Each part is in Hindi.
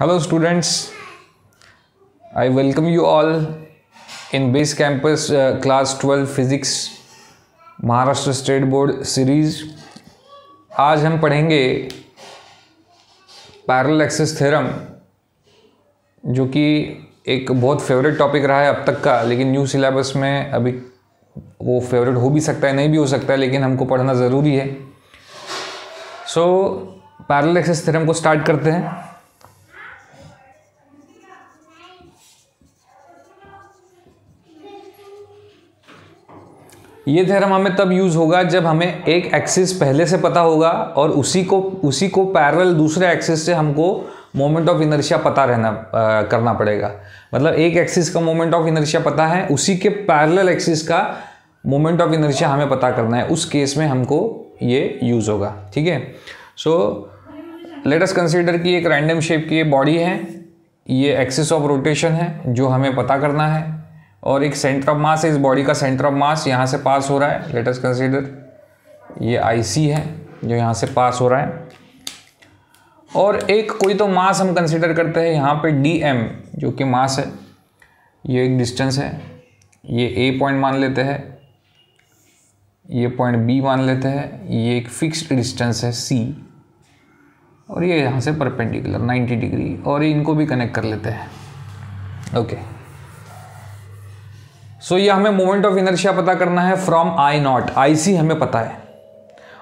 Students. I welcome you all in Base Campus uh, Class 12 Physics Maharashtra state board series आज हम पढ़ेंगे पैरल एक्सिस थ्योरम जो कि एक बहुत फेवरेट टॉपिक रहा है अब तक का लेकिन न्यू सिलेबस में अभी वो फेवरेट हो भी सकता है नहीं भी हो सकता है लेकिन हमको पढ़ना ज़रूरी है। सो पैरल एक्सिस थ्योरम को स्टार्ट करते हैं। ये थ्योरम हमें तब यूज़ होगा जब हमें एक एक्सिस पहले से पता होगा और उसी को उसी को पैरल दूसरे एक्सिस से हमको मोमेंट ऑफ़ इनर्शिया पता रहना आ, करना पड़ेगा। मतलब एक एक्सिस का मोमेंट ऑफ़ इनर्शिया पता है उसी के पैरल एक्सिस का मोमेंट ऑफ़ इनर्शिया हमें पता करना है। उस केस में हमको ये यूज़ होगा ठीक है? सो लेट कंसिडर कंसीडर कि एक रैंडम शेप की ये बॉडी है ये एक्सिस ऑफ़ रोटेशन है जो हमें पता करना है। और एक सेंटर ऑफ़ मास है, इस बॉडी का सेंटर ऑफ़ मास यहाँ से पास हो रहा है। लेट अस कंसीडर ये आईसी है, जो यहाँ से पास हो रहा है। और एक कोई तो मास हम कंसीडर करते हैं यहाँ पे डी एम जो कि मास है, ये एक डिस्टेंस है, ये ए पॉइंट मान लेते हैं, ये पॉइंट बी मान लेते हैं, ये एक फिक्स्ड डिस्टेंस है सी और ये यहाँ से परपेंडिकुलर 90 डिग्री और इनको भी कनेक्ट कर लेते हैं। ओके सो so, ये हमें मोमेंट ऑफ़ इनर्शिया पता करना है फ्रॉम आई नॉट आई सी हमें पता है।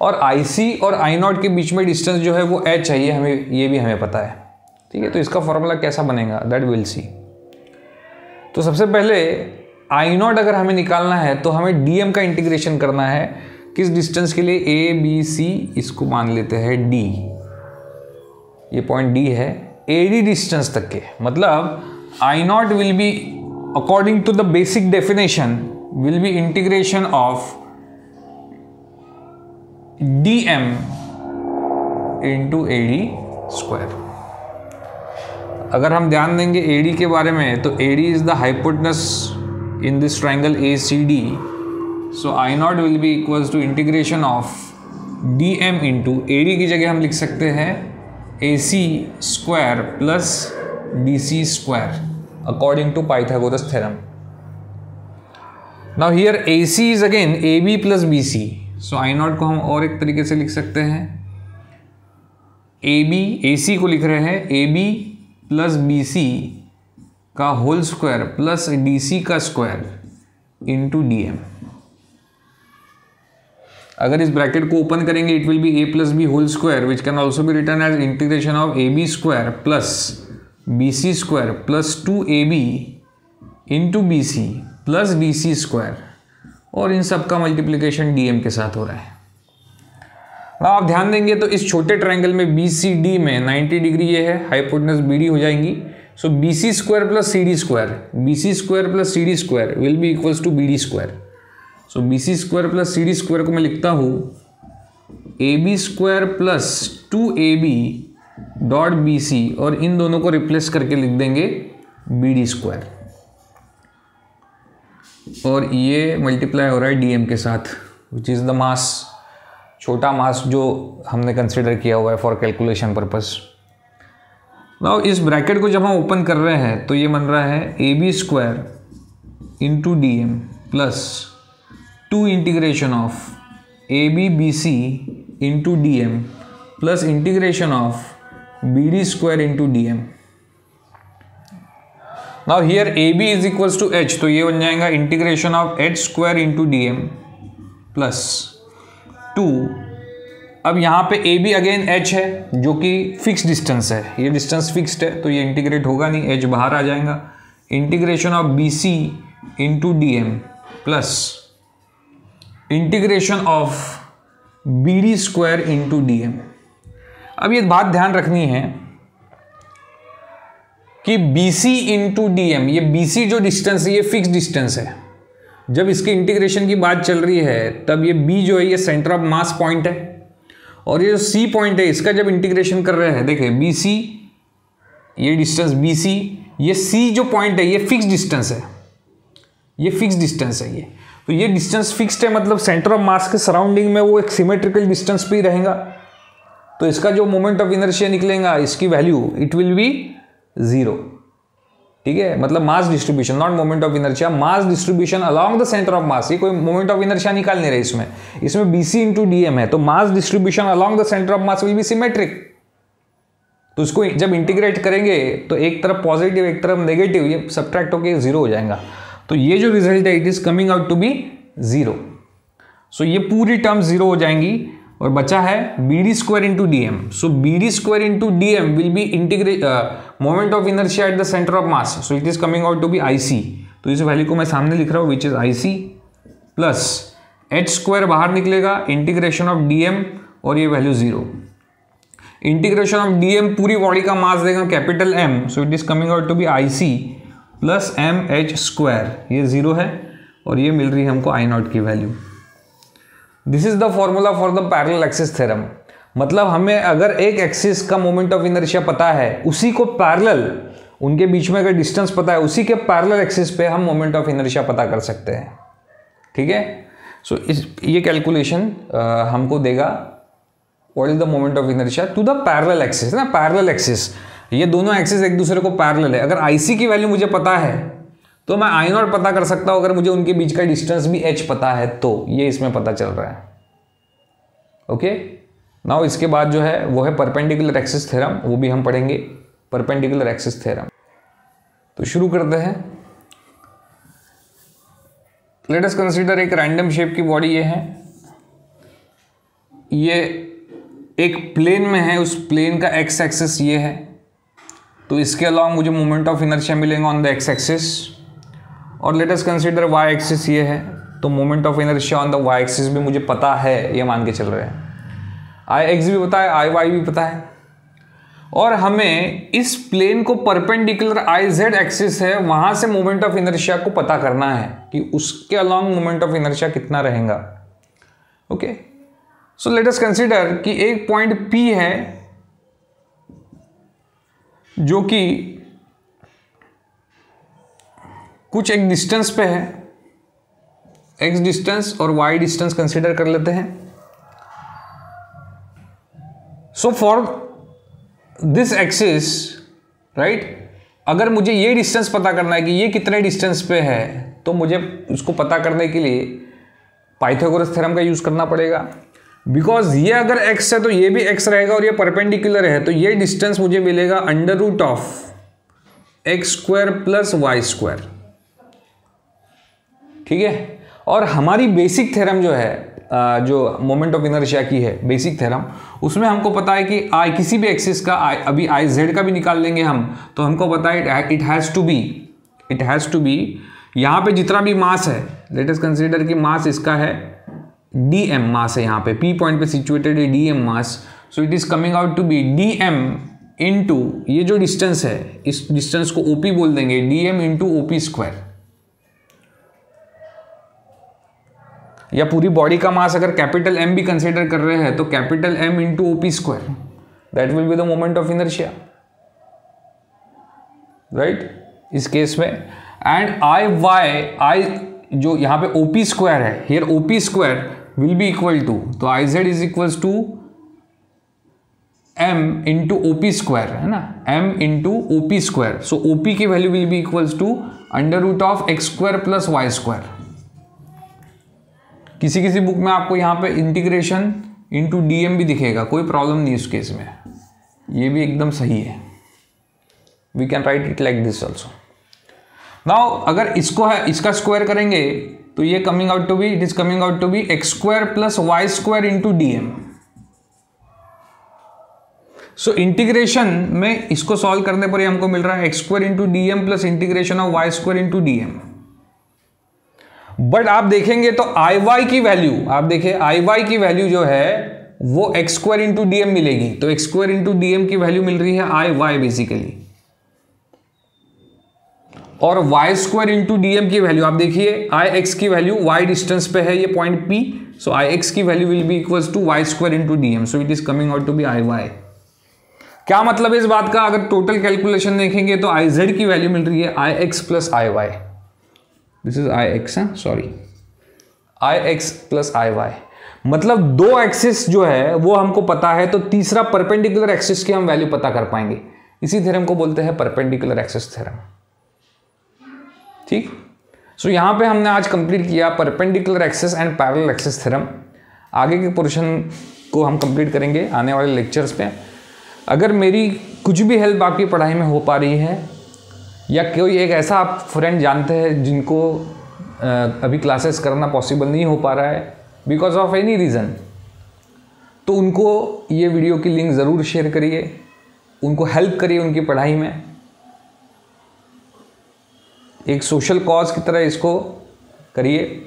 और आई सी और आई नॉट के बीच में डिस्टेंस जो है वो एच है ये हमें ये भी हमें पता है। ठीक है? तो इसका फॉर्मूला कैसा बनेगा? दैट विल सी तो सबसे पहले आई नॉट अगर हमें निकालना है तो हमें डी एम का इंटीग्रेशन करना है। किस डिस्टेंस के लिए? ए बी सी इसको मान लेते हैं डी ये पॉइंट डी है। ए डी डिस्टेंस तक के। मतलब I naught will be according to the basic definition, will be integration of dm into ad square. अगर हम ध्यान देंगे AD के बारे में तो AD is the hypotenuse in this triangle A C D so I naught will be equals to integration of D M into A D की जगह हम लिख सकते हैं A C square plus D C square according to Pythagoras theorem. Now here AC is again AB plus BC. So I naught को हम और एक तरीके से लिख सकते हैं ए बी ए सी को लिख रहे हैं A B plus B C का whole square plus D C का स्क्वायर इंटू डी एम अगर इस ब्रैकेट को ओपन करेंगे it will be A plus B whole square which can also be written as integration of A B square plus B C square plus two A B into B C plus D C square और इन सब का मल्टीप्लीकेशन डी एम के साथ हो रहा है। आप ध्यान देंगे तो इस छोटे ट्रायंगल में बी सी डी में 90 डिग्री ये है हाइपोटनस बी डी हो जाएँगी। So B C square plus C D square B C square plus C D square will be equals to B D square so B C square plus C D square को मैं लिखता हूँ A B square plus two A B dot B C और इन दोनों को रिप्लेस करके लिख देंगे बी डी स्क्वायर और ये मल्टीप्लाई हो रहा है डी एम के साथ विच इज़ द मास छोटा मास जो हमने कंसिडर किया हुआ है फॉर कैलकुलेशन पर्पस नाउ इस ब्रैकेट को जब हम ओपन कर रहे हैं तो ये बन रहा है A B square into D M plus two integration of A B B C into D M plus integration of bd square into dm now here ab is equals to h. तो ये बन जाएगा integration of H square into D M plus two अब यहाँ पे ए बी अगेन एच है, जो कि फिक्स डिस्टेंस है। ये डिस्टेंस फिक्स्ड है तो ये इंटीग्रेट होगा नहीं एच बाहर आ जाएगा। Integration of B C into D M plus integration of B D square into D M अब ये बात ध्यान रखनी है कि B C into D M ये बी सी जो डिस्टेंस है, ये फिक्स डिस्टेंस है। जब इसके इंटीग्रेशन की बात चल रही है, तब ये बी जो है, ये सेंटर ऑफ़ मास पॉइंट है। और ये जो सी पॉइंट है, इसका जब इंटीग्रेशन कर रहे हैं देखिए बी सी ये डिस्टेंस बी सी ये सी जो पॉइंट है, ये फिक्स डिस्टेंस है। ये फिक्स डिस्टेंस है ये। तो ये डिस्टेंस फिक्स्ड है मतलब सेंटर ऑफ़ मास के सराउंडिंग में वो एक सिमेट्रिकल डिस्टेंस पे ही रहेगा। तो इसका जो मोमेंट ऑफ़ इनर्शिया निकलेगा, इसकी value it will be zero ठीक है? मतलब mass distribution naught moment of inertia mass distribution along the centre of mass ये कोई मोमेंट ऑफ़ इनर्शिया निकाल नहीं रहे इसमें. इसमें बीसी इंटू डीएम है. तो mass distribution along the centre of mass will be symmetric तो इसको जब इंटीग्रेट करेंगे तो एक तरफ़ पॉजिटिव एक तरफ़ नेगेटिव ये सब्ट्रैक्ट होकर ज़ीरो हो जाएगा. तो ये जो रिज़ल्ट है it is coming out to be zero so ये पूरी टर्म ज़ीरो हो जाएँगी. और बचा है B D square into D M so B D square into D M will be integrate moment of inertia at the centre of mass so it is coming out to be I C तो इस वैल्यू को मैं सामने लिख रहा हूँ which is I C plus H square बाहर निकलेगा इंटीग्रेशन ऑफ़ डी एम और ये value zero integration of D M पूरी बॉडी का मास देगा capital M so it is coming out to be I C plus M H square ये ज़ीरो है और ये मिल रही है हमको आई नॉट की value this is the formula for the parallel axis theorem मतलब हमें अगर एक एक्सिस का मोमेंट ऑफ़ इनर्शिया पता है, उसी को पैरल उनके बीच में अगर डिस्टेंस पता है, उसी के पैरल एक्सिस पे हम मोमेंट ऑफ़ इनर्शिया पता कर सकते हैं। ठीक है? सो इस, ये कैलकुलेशन हमको देगा what is the moment of inertia to the parallel axis ना? पैरल एक्सिस ये दोनों एक्सिस एक दूसरे को पैरल है। अगर आईसी की वैल्यू मुझे पता है तो मैं आई नॉट पता कर सकता हूँ, अगर मुझे उनके बीच का डिस्टेंस भी एच पता है तो। ये इसमें पता चल रहा है। ओके नाउ इसके बाद जो है, वो है परपेंडिकुलर एक्सिस थ्योरम वो भी हम पढ़ेंगे। परपेंडिकुलर एक्सिस थ्योरम तो शुरू करते हैं। लेट अस कंसीडर एक रैंडम शेप की बॉडी ये है। ये एक प्लेन में है, उस प्लेन का एक्स एक्सिस ये है। तो इसके अलावा मुझे मोमेंट ऑफ़ इनर्शिया मिलेगा ऑन द एक्स एक्सिस और let us consider Y axis ये है तो moment of inertia on the Y axis भी मुझे पता है, ये मान के चल रहे हैं। आई एक्स भी पता है आई वाई भी पता है। और हमें इस प्लेन को परपेंडिकुलर आई जेड एक्सिस है, वहाँ से मोमेंट ऑफ़ इनर्शिया को पता करना है कि उसके अलॉन्ग मोमेंट ऑफ़ इनर्शिया कितना रहेगा। Okay so let us consider कि एक पॉइंट पी है, जो कि कुछ एक डिस्टेंस पे है। एक्स डिस्टेंस और वाई डिस्टेंस कंसिडर कर लेते हैं। So for this axis right अगर मुझे ये डिस्टेंस पता करना है कि ये कितने डिस्टेंस पे है तो मुझे उसको पता करने के लिए पाइथागोरस थ्योरम का यूज़ करना पड़ेगा। बिकॉज़ ये अगर x है तो ये भी x रहेगा और ये परपेंडिकुलर है तो ये डिस्टेंस मुझे मिलेगा under root of X square plus Y square ठीक है? और हमारी बेसिक थ्योरम जो है जो मोमेंट ऑफ़ इनर्शिया की है बेसिक थ्योरम उसमें हमको पता है कि आई किसी भी एक्सिस का आई अभी आई जेड का भी निकाल लेंगे हम तो हमको पता है it has to be it has to be यहाँ पे जितना भी मास है लेट अस कंसीडर कि मास इसका है डी एम मास है यहाँ पे पी पॉइंट पे सिचुएटेड है D M mass so it is coming out to be D M into ये जो डिस्टेंस है, इस डिस्टेंस को ओ पी बोल देंगे D M into P square या पूरी बॉडी का मास अगर कैपिटल एम भी कंसिडर कर रहे हैं तो capital M into OP square that will be the moment of inertia right इस केस में एंड आई वाई आई जो यहाँ पे ओपी स्क्वायर है here OP square will be equal to तो I Z is equal to M into OP square है ना? M into OP square so OP की value will be equal to under root of X square plus Y square किसी किसी बुक में आपको यहाँ पे इंटीग्रेशन इंटू डीएम भी दिखेगा, कोई प्रॉब्लम नहीं उस केस में। ये भी एकदम सही है। We can write it like this also now अगर इसको है, इसका स्क्वायर करेंगे तो ये coming out to be it is coming out to be X square plus Y square into D M so integration में इसको सॉल्व करने पर ही हमको मिल रहा है X square into D M plus integration of Y square into D M but आप देखेंगे तो आई वाई की वैल्यू आप देखिए आई वाई की वैल्यू जो है, वो एक्स स्क्वायर इंटू डीएम मिलेगी। तो एक्स स्क्वायर इंटू डीएम की वैल्यू मिल रही है आई वाई बेसिकली और वाई स्क्वायर इंटू डीएम की वैल्यू आप देखिए आई एक्स की वैल्यू वाई डिस्टेंस पे है, ये point P so I X की value will be equal to Y square into DM so it is coming out to be I Y क्या मतलब इस बात का? अगर टोटल कैलकुलेशन देखेंगे तो आई जेड की वैल्यू मिल रही है i x plus i y this is i x sorry i x plus i y मतलब दो एक्सिस जो है वो हमको पता है तो तीसरा परपेंडिकुलर एक्सिस की हम वैल्यू पता कर पाएँगे। इसी थ्योरम को बोलते हैं परपेंडिकुलर एक्सिस थ्योरम ठीक? सो so, यहाँ पे हमने आज कंप्लीट किया perpendicular axes and parallel axes theorem आगे के पोर्शन को हम कंप्लीट करेंगे आने वाले लेक्चर्स पे। अगर मेरी कुछ भी हेल्प आपकी पढ़ाई में हो पा रही है या कोई एक ऐसा आप फ्रेंड जानते हैं जिनको अभी क्लासेस करना पॉसिबल नहीं हो पा रहा है बिकॉज़ ऑफ़ एनी रीज़न तो उनको ये वीडियो की लिंक ज़रूर शेयर करिए, उनको हेल्प करिए उनकी पढ़ाई में। एक सोशल कॉज की तरह इसको करिए।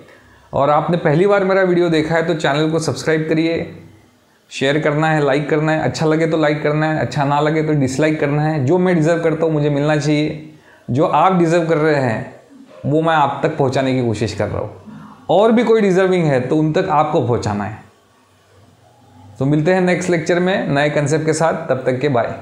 और आपने पहली बार मेरा वीडियो देखा है तो चैनल को सब्सक्राइब करिए। शेयर करना है लाइक करना है अच्छा लगे तो लाइक करना है अच्छा ना लगे तो डिसलाइक करना है, जो मैं डिज़र्व करता हूँ मुझे मिलना चाहिए। जो आप डिज़र्व कर रहे हैं, वो मैं आप तक पहुँचाने की कोशिश कर रहा हूँ। और भी कोई डिज़र्विंग है तो उन तक आपको पहुंचाना है। तो मिलते हैं नेक्स्ट लेक्चर में नए कंसेप्ट के साथ, तब तक के बाय